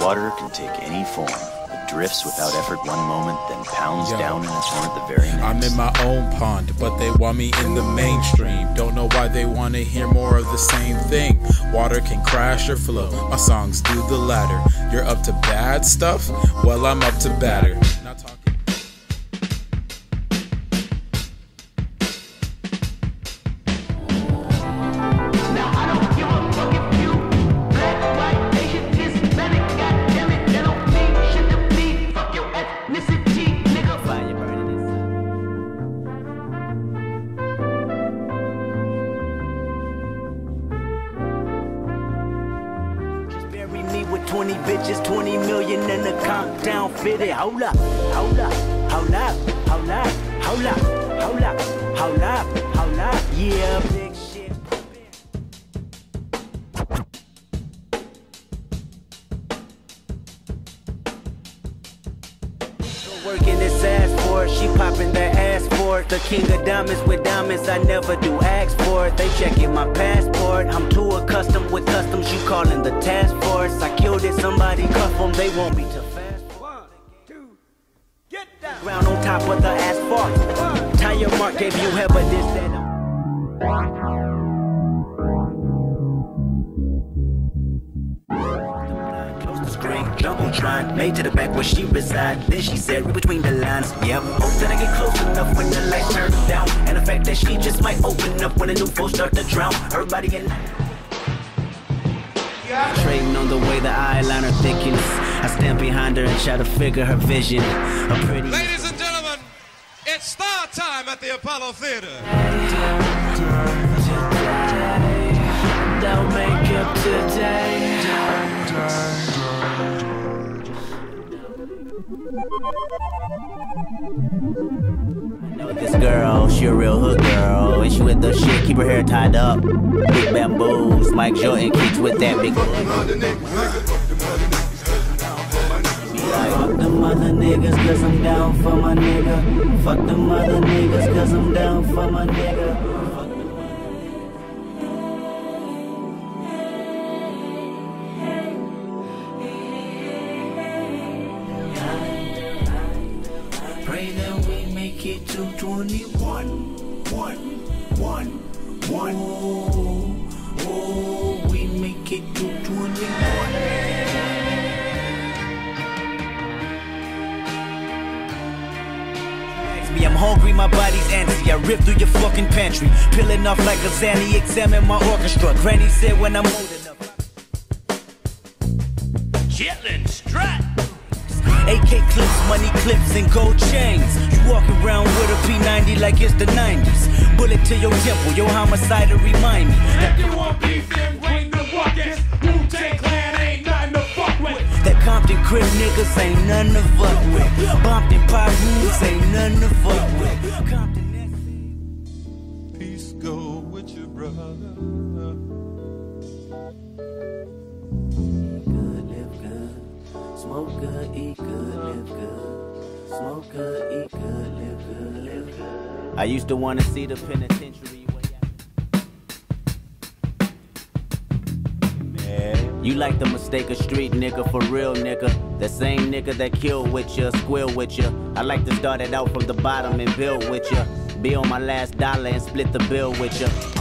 Water can take any form. It drifts without effort one moment, then pounds Yo. down in its horn at the very next. I'm in my own pond, but they want me in the mainstream. Don't know why they want to hear more of the same thing. Water can crash or flow. My songs do the latter. You're up to bad stuff? Well, I'm up to batter. 20 bitches, 20 million and a countdown fitted. Hold up, hold up, hold up, hold up, hold up, hold up, hold up, hold up. Yeah, big shit. Working this ass for it, she popping that ass for it. The king of diamonds with diamonds, I never do ask for it. They checking my passport. I'm too accustomed with customs, you calling the task force. I killed it, somebody cuff them, they want me to fast. One, two, get down. Ground on top of the asphalt. Tire mark gave you this that. I'm- Close the screen, jumbotron, made to the back where she reside. Then she said, read between the lines. Yep. Oh, Hope that I get close enough when the lights turn down. And the fact that she just might open up when a new foe start to drown. Her body and Trading on the way the eyeliner thickens. I stand behind her and try to figure her vision. A pretty. Ladies and gentlemen, it's star time at the Apollo Theater. Don't make up today. Know this girl, she a real hood girl. And she with the shit, keep her hair tied up. Big bamboos, Mike Jordan keeps with that big. Fuck them other niggas, cause I'm down for my nigga. Fuck them other niggas, cause I'm down for my nigga. 221, one, one, one. Oh, oh, we make it 221. I'm hungry, my body's antsy. I rip through your fucking pantry, peeling off like a Zanny. Examine my orchestra. Granny said when I'm old enough. Chitlin strut. AK clips, money clips, and gold chains. You walk around with a P90 like it's the 90s. Bullet to your temple, your homicide to remind me. If you want beef, then bring the buckets. Wu-Tang Clan ain't nothing to fuck with. That Compton crib niggas ain't none to fuck with. Bumped Pyrus ain't none to fuck with. Compton, Peace go with you, brother. good, live good. Smoke good, eat good. Smoke good, eat good, live good, live good. I used to want to see the penitentiary. You like the mistake a street nigga for real nigga. The same nigga that killed with you, squill with you. I like to start it out from the bottom and build with you. Be on my last dollar and split the bill with you.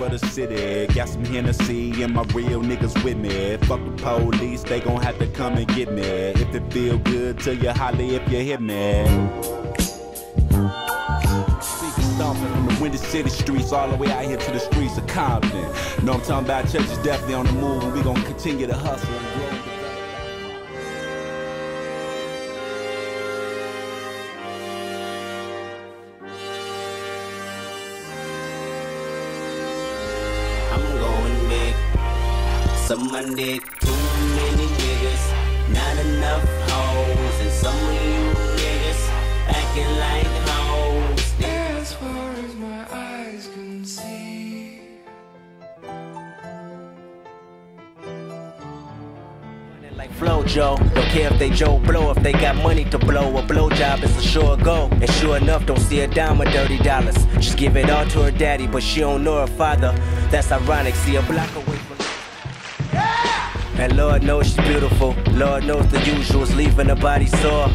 For the city. Got some Hennessy and my real niggas with me. Fuck the police, they gon' have to come and get me. If it feel good to you, holly if you hit me. Stomping from the Windy City streets all the way out here to the streets of Compton. Know I'm talking about? Church is definitely on the move, and we gon' continue to hustle and grow. Some Monday, too many niggas, not enough hoes, and some of you niggas acting like hoes. As far as my eyes can see. Like Flojo, don't care if they Joe Blow, if they got money to blow. A blowjob is a sure go. And sure enough, don't see a dime of dirty dollars. Just give it all to her daddy, but she don't know her father. That's ironic. See a block away from. And Lord knows she's beautiful. Lord knows the usuals, leaving her body sore.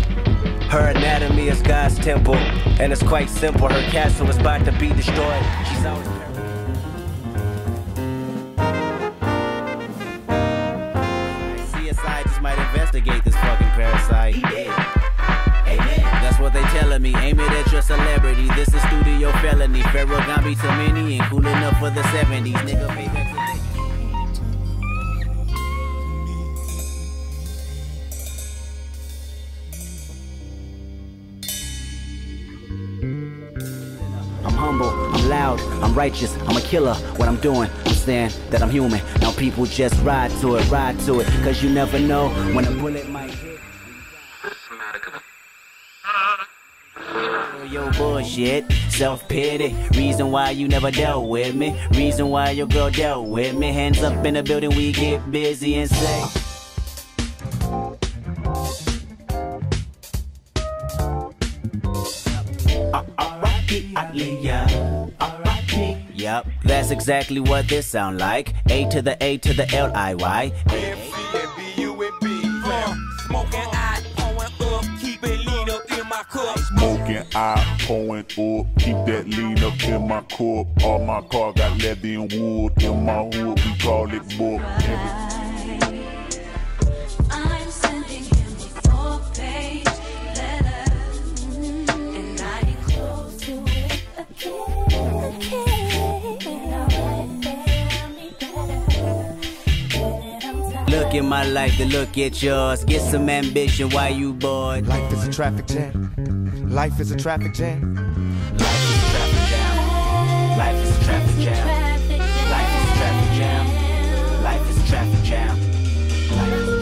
Her anatomy is God's temple, and it's quite simple. Her castle is about to be destroyed. She's always. CSI just might investigate this fucking parasite. That's what they telling me. Aim it at your celebrity. This is studio felony. Pharaoh Gambi to many and cool enough for the 70s. Nigga, pay back loud, I'm righteous, I'm a killer. What I'm doing, I'm saying that I'm human. Now people just ride to it, ride to it. Cause you never know when a bullet might hit. Your bullshit, self pity. Reason why you never dealt with me. Reason why your girl dealt with me. Hands up in the building, we get busy and say. Uh, uh, Yep, that's exactly what this sound like. A to the A to the L I Y. Smoking I pouring up, keep it lean up in my cup. Smoking, I pouring up, keep that lean up in my cup. All my car got leather and wood in my hood, we call it book. Look at my life, to look at yours. Get some ambition, why you bored? Life is a traffic jam. Life is a traffic jam. Life is a traffic jam. Life is a traffic jam. Life is a traffic jam. Life is a traffic jam. Life is a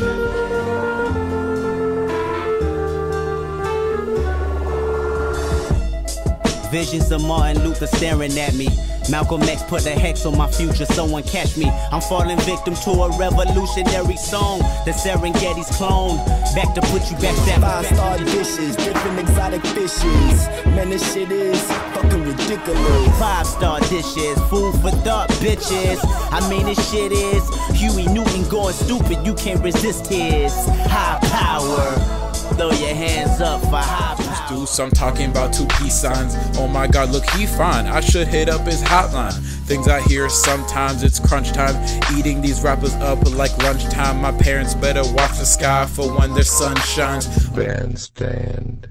traffic Visions of Martin Luther staring at me. Malcolm X put a hex on my future, someone catch me. I'm falling victim to a revolutionary song. The Serengeti's clone. Back to put you back that Five star dishes, different exotic fishes. Man, this shit is fucking ridiculous. Five star dishes, food for thought, bitches. I mean, this shit is Huey Newton going stupid. You can't resist his high power. Throw your hands up for high power. Do some talking about two peace signs. Oh my god, look, he fine. I should hit up his hotline. Things I hear sometimes it's crunch time. Eating these rappers up like lunchtime. My parents better watch the sky for when their sun shines. Bandstand.